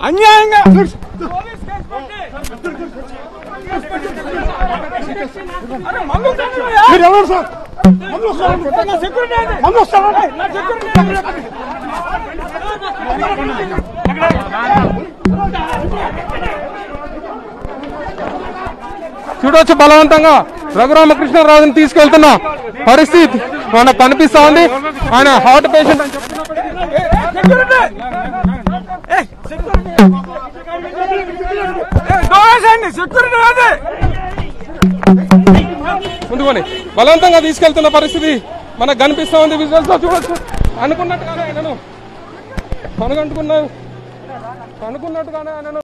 అన్యాయంగా మీరు ఎవరు సార్ మందు వస్తారా చూడొచ్చు బలవంతంగా రఘురామకృష్ణరాజుని తీసుకెళ్తున్న పరిస్థితి మనకు కనిపిస్తా ఉంది ఆయన హార్ట్ పేషెంట్ అని చెప్తున్నప్పటికీ సెక్యూరిటీ ముందుకొని. బలవంతంగా తీసుకెళ్తున్న పరిస్థితి మనకు కనిపిస్తూ ఉంది విజువల్స్లో చూడొచ్చు. అనుకున్నట్టుగానే ఆయనను అనుకుంటున్నా అనుకున్నట్టుగానే ఆయనను